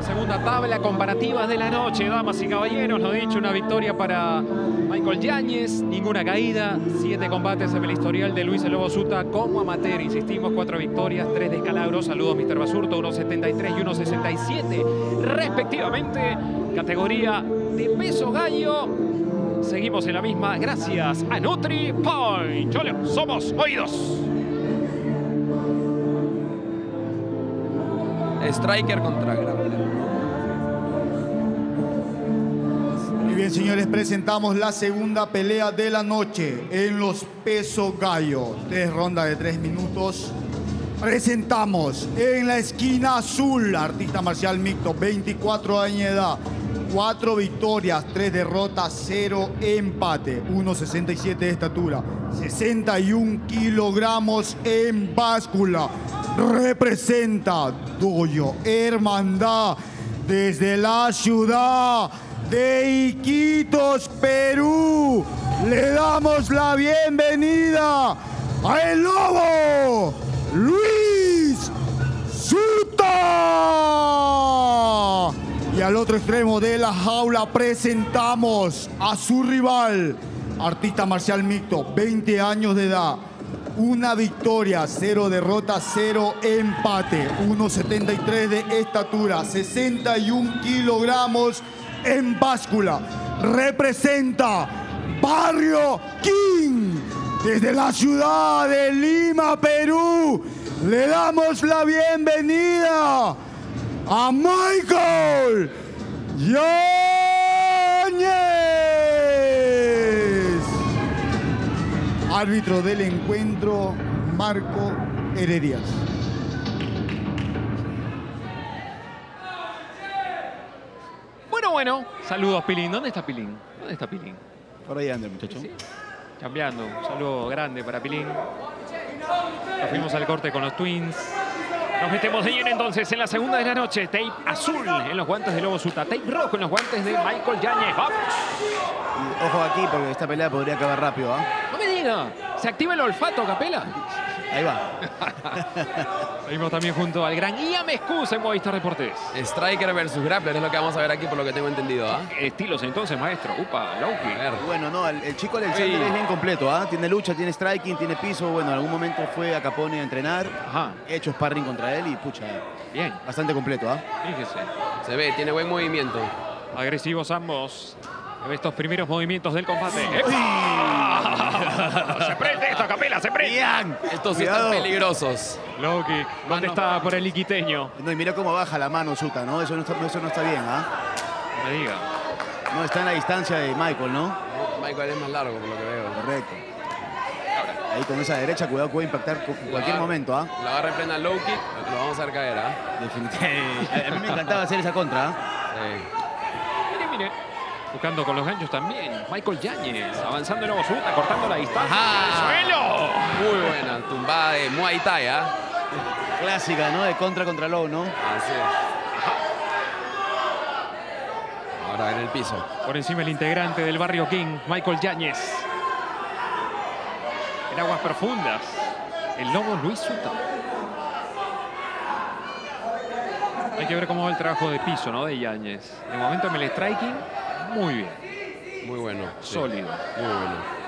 Segunda tabla comparativa de la noche, damas y caballeros. Lo dicho, una victoria para Michael Yáñez, ninguna caída, siete combates en el historial de Luis Lobo Suta como amateur. Insistimos, cuatro victorias, tres descalabros. Saludos, Mr. Basurto, 1.73 y 1.67 respectivamente. Categoría de peso gallo. Seguimos en la misma gracias a Nutri Point. Somos oídos. Striker contra Grappler. Muy bien, señores, presentamos la segunda pelea de la noche en los peso gallo. Tres rondas de tres minutos. Presentamos en la esquina azul, artista marcial mixto, 24 años de edad. Cuatro victorias, tres derrotas, cero empate. 1,67 de estatura, 61 kilogramos en báscula. Representa Doyo Hermandad desde la ciudad de Iquitos, Perú. Le damos la bienvenida a el lobo Luis Suta. Y al otro extremo de la jaula presentamos a su rival, artista marcial mixto, 20 años de edad. Una victoria, cero derrotas, cero empate. 1,73 de estatura, 61 kilogramos en báscula. Representa Barrio King desde la ciudad de Lima, Perú. Le damos la bienvenida a Michael Yáñez. Árbitro del encuentro, Marco Heredias. Bueno, bueno. Saludos, Pilín. ¿Dónde está Pilín? ¿Dónde está Pilín? Por ahí anda, muchacho. Cambiando. Un saludo grande para Pilín. Nos fuimos al corte con los Twins. Nos metemos de lleno entonces en la segunda de la noche. Tape azul en los guantes de Lobo Suta. Tape rojo en los guantes de Michael Yáñez. ¡Vamos! Y ojo aquí porque esta pelea podría acabar rápido, ¿ah? Me diga. ¿Se activa el olfato, Capela? Ahí va. Seguimos también junto al gran Ian Mescus en Movistar Deportes. Striker versus Grappler es lo que vamos a ver aquí por lo que tengo entendido. ¿ah? Estilos entonces, maestro. Upa, Loki. Bueno, no, el, el chico Alexander es bien completo, ¿ah? Tiene lucha, tiene striking, tiene piso. Bueno, en algún momento fue a Capone a entrenar. He hecho sparring contra él y pucha. Bien. Bastante completo, ¿ah? Fíjese. Se ve, tiene buen movimiento. Agresivos ambos. Estos primeros movimientos del combate. ¡Epa! Se prende esto, Capela, se prende. Estos sí Cuidado. están peligrosos. Loki, ¿dónde está por el iquiteño? No, y mira cómo baja la mano Suta, ¿no? Eso no está, eso no está bien, ¿ah? Me diga. No está en la distancia de Michael, ¿no? Michael es más largo por lo que veo. Correcto. Ahí con esa derecha, cuidado que puede impactar en cualquier La- momento, ¿ah? Lo agarra en plena low kick, lo vamos a hacer caer, ¿ah? Definitivamente. A mí me encantaba hacer esa contra, ¿ah? Mire, mire. Buscando con los ganchos también. Michael Yáñez avanzando en Lobo Suta, cortando la distancia. Ajá. ¡Al suelo! Muy buena, tumbada de Muay Thai, ¿ah? Clásica, ¿no? De contra contra low, ¿no? Así es. Ahora en el piso. Por encima el integrante del barrio King, Michael Yáñez. En aguas profundas, el lobo Luis Suta. Hay que ver cómo va el trabajo de piso, ¿no? De Yáñez. De momento en el striking, muy bien. Muy bueno. sí. Sólido. Muy bueno.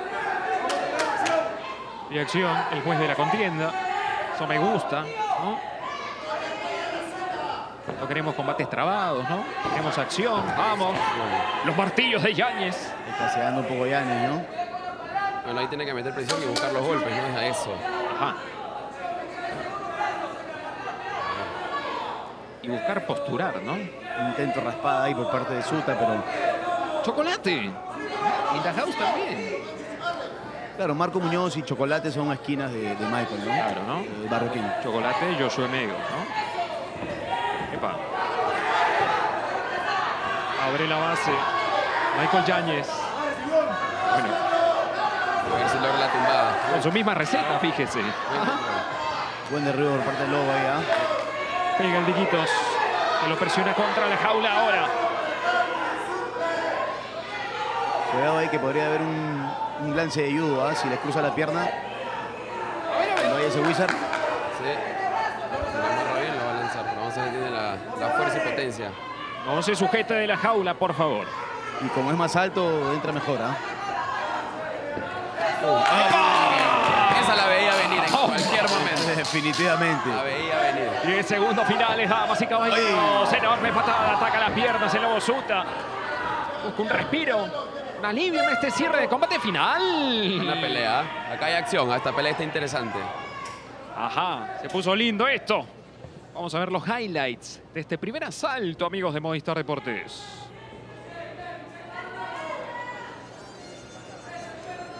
Y acción, el juez de la contienda. Eso me gusta, ¿no? No queremos combates trabados, ¿no? Queremos acción, vamos. Los martillos de Yáñez. Escaseando un poco Yanes, ¿no? Bueno, ahí tiene que meter presión y buscar los golpes, ¿no? Es a eso. Ajá. Y buscar posturar, ¿no? Intento raspada ahí por parte de Suta, pero Chocolate. In the house también. claro, Marco Muñoz y Chocolate son esquinas de, de Michael, ¿no? Claro, ¿no? Eh, Barroquín. Chocolate, Josué Negro, ¿no? Epa. Abre la base. Michael Yáñez. Bueno, logra la tumbada. con su misma receta, fíjese. Buen derribo por parte del Lobo ahí, ¿ah? Pega el Diquitos. Que lo presiona contra la jaula ahora. Cuidado ahí que podría haber un, un lance de judo, ¿ah? Si les cruza la pierna. Cuando vaya ese Wizard. Sí. Bien, lo va a lanzar. Pero vamos sé si tiene la, la fuerza y potencia. No se sujete de la jaula, por favor. Y como es más alto, entra mejor, ¿ah? Esa la veía venir en cualquier momento. Definitivamente. La veía venir. 10 segundos finales, damas y caballeros. Enorme patada, ataca las piernas el Lobo Suta. Busca un respiro, alivio en este cierre de combate final. Una pelea. Acá hay acción. ah, Esta pelea está interesante. Ajá, se puso lindo esto. Vamos a ver los highlights de este primer asalto, amigos de Movistar Deportes.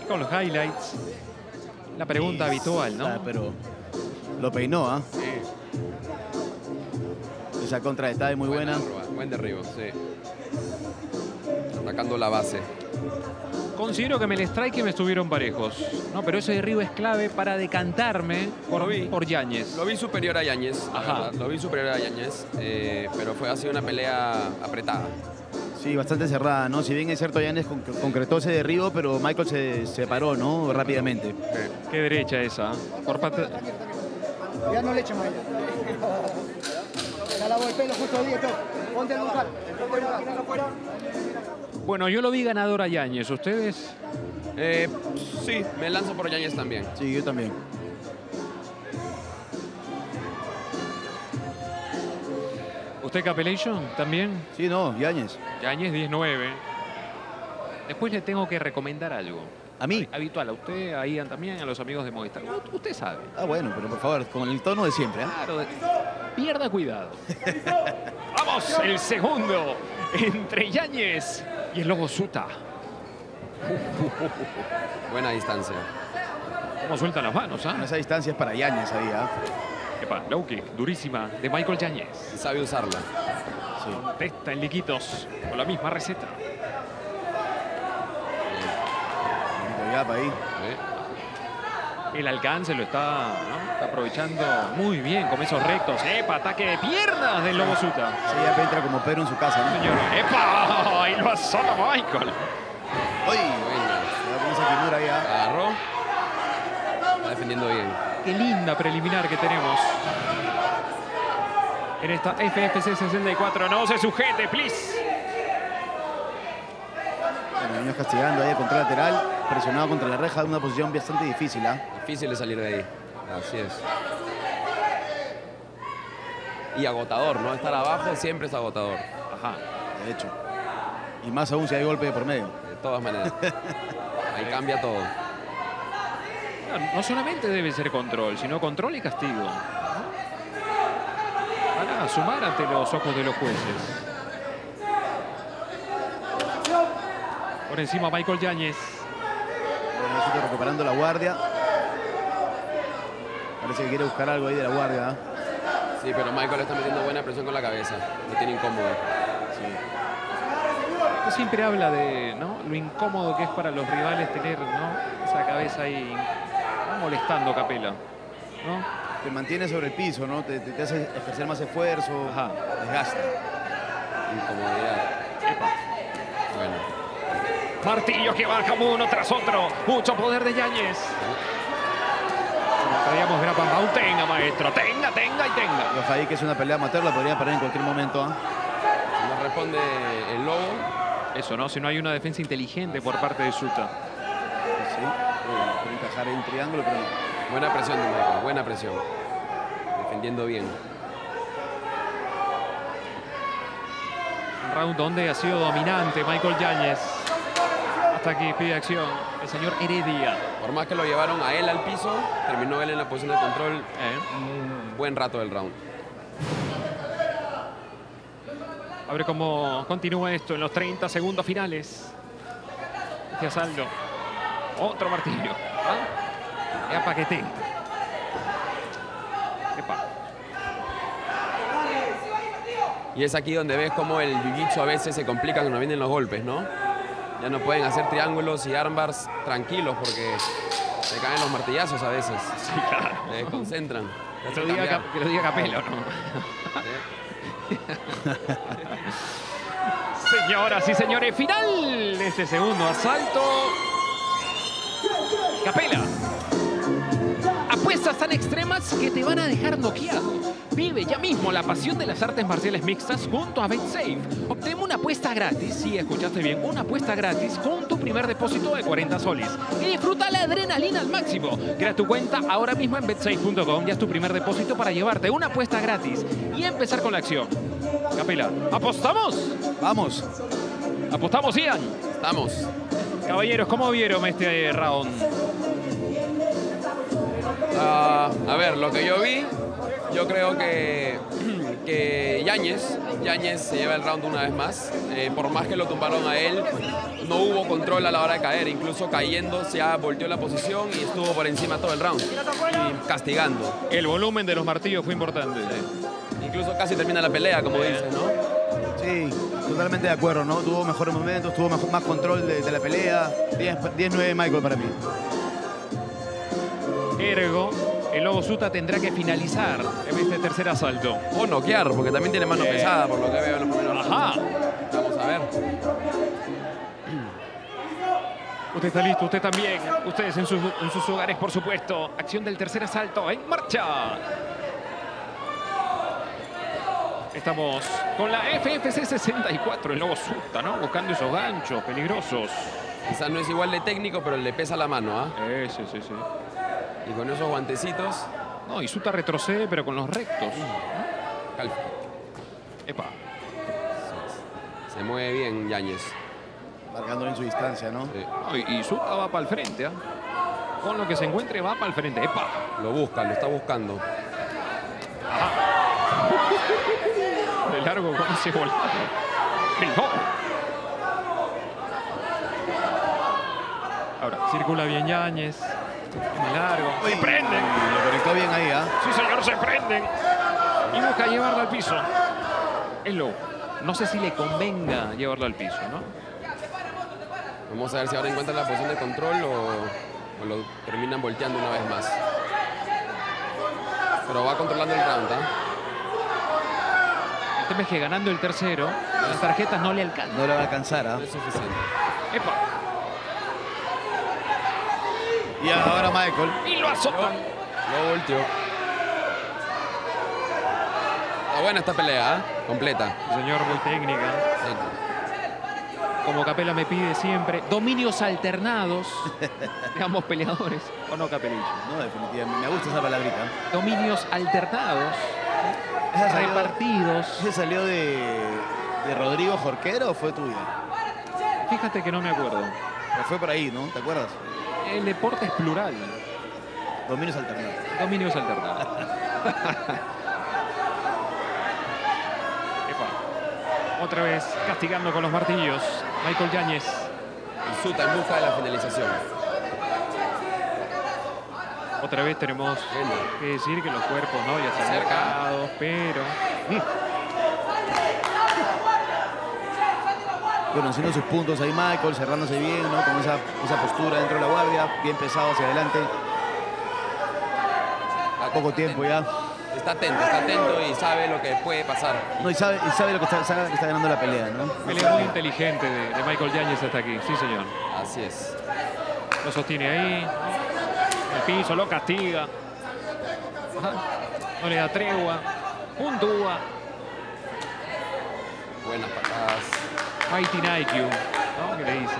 Y con los highlights, la pregunta habitual, Ah, ¿no? pero lo peinó, ¿ah? Sí. Esa contra de Tade muy buena. derriba, Buen derribo, sí. Atacando la base. Considero que me el strike me estuvieron parejos, ¿no? Pero ese derribo es clave para decantarme por, por Yáñez. Lo vi superior a Yáñez. Ajá. Lo vi superior a Yáñez. eh, pero fue así una pelea apretada. Sí, bastante cerrada, ¿no? Si bien es cierto, Yanes con- concretó ese derribo, pero Michael se separó, ¿no? Rápidamente. Qué derecha esa. Por parte... Ya no le eches más. Ya lavó el pelo justo ahí, esto. Ponte el lugar. Ponte el lugar. Bueno, yo lo vi ganador a Yáñez. ¿Ustedes? Eh, sí, me lanzo por Yáñez también. Sí, yo también. ¿Usted Capelation también? Sí, no, Yañez. Yáñez 19. Después le tengo que recomendar algo. ¿A mí? Habitual, a usted, a Ian también, a los amigos de Movistar. Usted sabe. Ah, bueno, pero por favor, con el tono de siempre, ¿ah? Claro, de- pierda cuidado. Vamos, el segundo entre Yáñez y el Lobo Suta. Buena distancia. ¿Cómo sueltan las manos, ah? Esa distancia es para Yañez ahí, ¿ah? Epa, low kick, durísima, de Michael Yáñez. Y sabe usarla. Testa en liquitos, con la misma receta. Ahí. El alcance lo está, ¿no? está aprovechando muy bien con esos rectos. ¡Epa! Ataque de piernas del Lobo Suta. Sí, ya entra como Pedro en su casa, ¿no? Señor, ¡epa! Y lo asoma Michael. ¡Uy! Con esa figura ahí, ¿ah? Agarró. Está defendiendo bien. Qué linda preliminar que tenemos. En esta FFC 64. No se sujete, please. Bueno, Muñoz castigando ahí el control lateral, presionado contra la reja, una posición bastante difícil, ¿ah? Difícil de salir de ahí. Así es. Y agotador, ¿no? Estar abajo siempre es agotador. Ajá. De hecho. Y más aún si hay golpe de por medio. De todas maneras. Ahí cambia todo. No, no solamente debe ser control, sino control y castigo. Para sumar ante los ojos de los jueces. Por encima Michael Yáñez. Recuperando la guardia. Parece que quiere buscar algo ahí de la guardia, ¿ah? Sí, pero Michael está metiendo buena presión con la cabeza. Lo tiene incómodo. Siempre habla de ¿no? lo incómodo que es para los rivales tener ¿no? esa cabeza ahí ¿no? molestando a Capela. ¿no? Te mantiene sobre el piso, ¿no? Te, te- te hace ejercer más esfuerzo, Ajá. desgasta. Incomodidad. Martillo que baja uno tras otro. Mucho poder de Yáñez. Traíamos Grappan Bau. Tenga, maestro. Tenga, tenga y tenga. Ojo ahí que es una pelea amateur, la podrían parar en cualquier momento, ¿ah? Si no responde el lobo, Eso, ¿no? Si no hay una defensa inteligente por parte de Suta. Sí. Puede encajar un triángulo, pero buena presión de Michael. Buena presión. Defendiendo bien. Un round donde ha sido dominante Michael Yáñez. Hasta que pide acción el señor Heredia. Por más que lo llevaron a él al piso, terminó él en la posición de control ¿eh? un buen rato del round. A ver cómo continúa esto en los 30 segundos finales. Este asalto. Otro martillo. ¿Ah? Ya paquete. Epa. Y es aquí donde ves cómo el jiu-jitsu a veces se complica cuando vienen los golpes, ¿no? Ya no pueden hacer triángulos y armbars tranquilos porque se caen los martillazos a veces. Sí, claro. Se desconcentran. Que lo diga, que lo diga Capello, ¿no? Señoras y señores, final de este segundo asalto. Capela. Apuestas tan tan extremas que te van a dejar noqueado. Vive ya mismo la pasión de las artes marciales mixtas junto a BetSafe. Obtén una apuesta gratis, si escuchaste bien, una apuesta gratis con tu primer depósito de 40 soles. Y disfruta la adrenalina al máximo. Crea tu cuenta ahora mismo en betsafe.com y haz tu primer depósito para llevarte una apuesta gratis y empezar con la acción. Capela, ¿apostamos? Vamos. ¿Apostamos, Ian? Estamos. Caballeros, ¿cómo vieron este round? Ah, a ver, lo que yo vi, yo creo que, que Yáñez, Yáñez se lleva el round una vez más. Eh, por más que lo tumbaron a él, no hubo control a la hora de caer. Incluso cayendo se ha volteó la posición y estuvo por encima todo el round. Y castigando. El volumen de los martillos fue importante. Incluso casi termina la pelea, como dices, ¿no? Sí, totalmente de acuerdo, ¿no? Tuvo mejores momentos, tuvo mejor- más control de, de la pelea. 10 10-9 Michael para mí. Ergo, el Lobo Suta tendrá que finalizar en este tercer asalto. O noquear, porque también tiene mano pesada, por lo que veo en los primeros Ajá. Vamos a ver. Usted está listo, usted también. Ustedes en sus, en sus hogares, por supuesto. Acción del tercer asalto en marcha. Estamos con la FFC 64, el Lobo Suta, ¿no? Buscando esos ganchos peligrosos. Quizás no es igual de técnico, pero le pesa la mano, ¿ah? Eh, sí, sí, sí. Y con esos guantecitos, No, y Suta retrocede, pero con los rectos. cal- Epa. se mueve bien Yáñez. Marcándolo en su distancia, ¿no? Sí. No, y, y Suta va para el frente, ¿ah? Con lo que se encuentre va para el frente. Epa. Lo busca, lo está buscando. De largo, ¿cómo se lobo. Ahora, circula bien Yáñez. Largo. Se prenden. Lo conectó bien ahí, ¿ah? Sí, señor, se prenden. Y busca llevarlo al piso. El lobo. No sé si le convenga llevarlo al piso, ¿no? Vamos a ver si ahora encuentra la posición de control o, o lo terminan volteando una vez más. Pero va controlando el round, ¿ah? El tema es que ganando el tercero, las tarjetas no le alcanzan. No le va a alcanzar, ¿ah? No es suficiente. Epa. Y ahora Michael. Y lo azotó. Lo volteó. Está buena esta pelea, ¿ah? Completa. Señor, muy técnica. Sí. Como Capela me pide siempre, dominios alternados de ambos peleadores. ¿O no, Capelillo? No, definitivamente. Me gusta esa palabrita. Dominios alternados, ¿Esa salió, repartidos. ¿esa salió de, de Rodrigo Jorquero o fue tuya? Fíjate que no me acuerdo. Pero fue por ahí, ¿no? ¿Te acuerdas? El deporte es plural. Dominios alternados. Dominios alternados. Otra vez castigando con los martillos. Michael Yáñez. Y Suta en busca de la finalización. Otra vez tenemos que decir que los cuerpos no ya están Cerca. marcados, pero Bueno, haciendo sus puntos ahí Michael, cerrándose bien, ¿no? Con esa, esa postura dentro de la guardia, bien pesado hacia adelante. A poco tiempo ya. está atento, está atento y sabe lo que puede pasar. No, y sabe, y sabe lo que está, sabe que está ganando la pelea, ¿no? pelea muy inteligente de, de Michael Yáñez hasta aquí. Sí, señor. Así es. Lo sostiene ahí. El piso, lo castiga. Ajá. No le da tregua. Puntúa. Buenas patadas. Fighting IQ. ¿No? ¿Qué le dicen?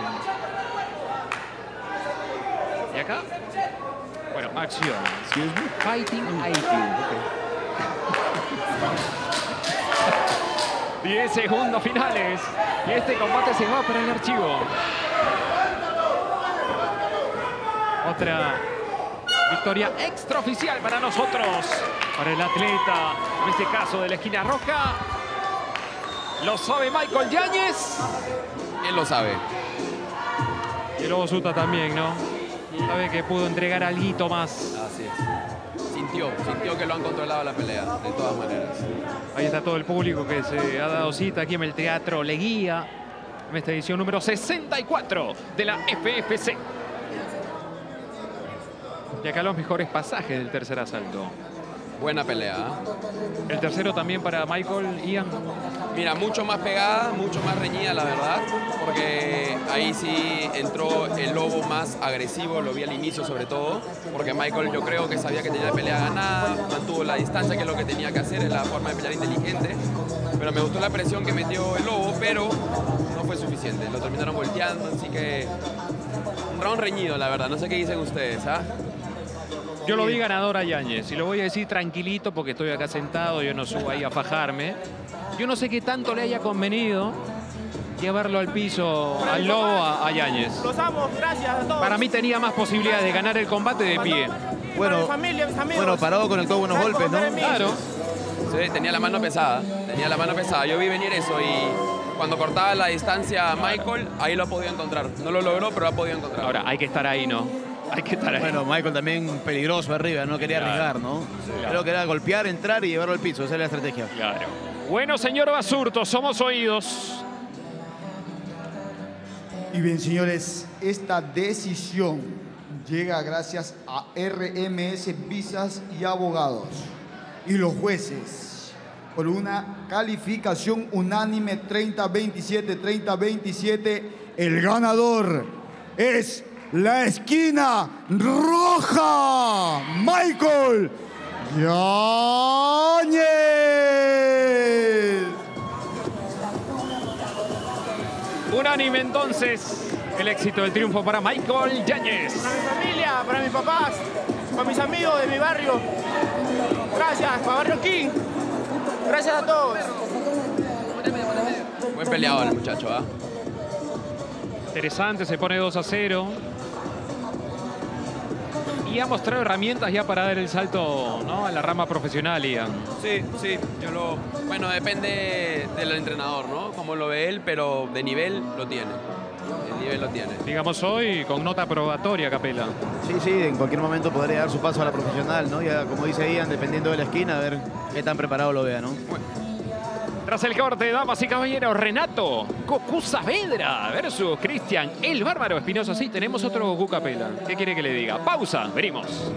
¿Y acá? Bueno, acción. Excuse me. Fighting IQ. 10 segundos finales. Y este combate se va para el archivo. Otra victoria extraoficial para nosotros. Para el atleta, en este caso de la esquina roja. Lo sabe Michael Yáñez. Él lo sabe. Y luego Suta también, ¿no? Sabe que pudo entregar algo más. Así es. Sintió, sintió que lo han controlado la pelea, de todas maneras. Ahí está todo el público que se ha dado cita aquí en el Teatro Leguía. En esta edición número 64 de la FFC. Y acá los mejores pasajes del tercer asalto. Buena pelea. ¿ah? El tercero también para Michael Ian. Mira, mucho más pegada, mucho más reñida, la verdad, porque ahí sí entró el lobo más agresivo, lo vi al inicio sobre todo, porque Michael yo creo que sabía que tenía la pelea ganada, mantuvo la distancia, que es lo que tenía que hacer, es la forma de pelear inteligente, pero me gustó la presión que metió el lobo, pero no fue suficiente, lo terminaron volteando, así que un round reñido, la verdad, no sé qué dicen ustedes, ¿ah? Yo lo vi ganador a Yáñez y lo voy a decir tranquilito porque estoy acá sentado, yo no subo ahí a fajarme. Yo no sé qué tanto le haya convenido llevarlo al piso al lobo a, a Yáñez. Los amo, gracias a todos. Para mí tenía más posibilidades de ganar el combate de pie. Bueno, mi familia. Bueno, parado conectó buenos golpes, ¿no? Claro. Sí, tenía la mano pesada, tenía la mano pesada. Yo vi venir eso y cuando cortaba la distancia a Michael, ahí lo ha podido encontrar. No lo logró, pero lo ha podido encontrar. Ahora, hay que estar ahí, ¿no? Hay que estar ahí. Bueno, Michael también peligroso arriba, no quería Claro. arriesgar, ¿no? Creo que era golpear, entrar y llevarlo al piso, esa es la estrategia. Claro. Bueno, señor Basurto, somos oídos. Y bien, señores, esta decisión llega gracias a RMS Visas y Abogados. Y los jueces, por una calificación unánime 30-27, 30-27, el ganador es la esquina roja, Michael Yáñez. Unánime entonces el éxito del triunfo para Michael Yáñez. Para mi familia, para mis papás, para mis amigos de mi barrio. Gracias, para Barrio King. Gracias a todos. Buen peleador el muchacho, ¿ah? Interesante, se pone 2 a 0. Y ha mostrado herramientas ya para dar el salto ¿no? a la rama profesional, Ian. Sí, sí, yo lo... Bueno, depende del entrenador, ¿no? Como lo ve él, pero de nivel lo tiene. El nivel lo tiene. Digamos hoy con nota probatoria, Capela. Sí, sí, en cualquier momento podría dar su paso a la profesional, ¿no? Ya, como dice Ian, dependiendo de la esquina, a ver qué tan preparado lo vea, ¿no? Tras el corte, damas y caballeros, Renato Goku Saavedra versus Cristian el Bárbaro Espinosa. Sí, tenemos otro Goku Capela. ¿Qué quiere que le diga? Pausa, venimos.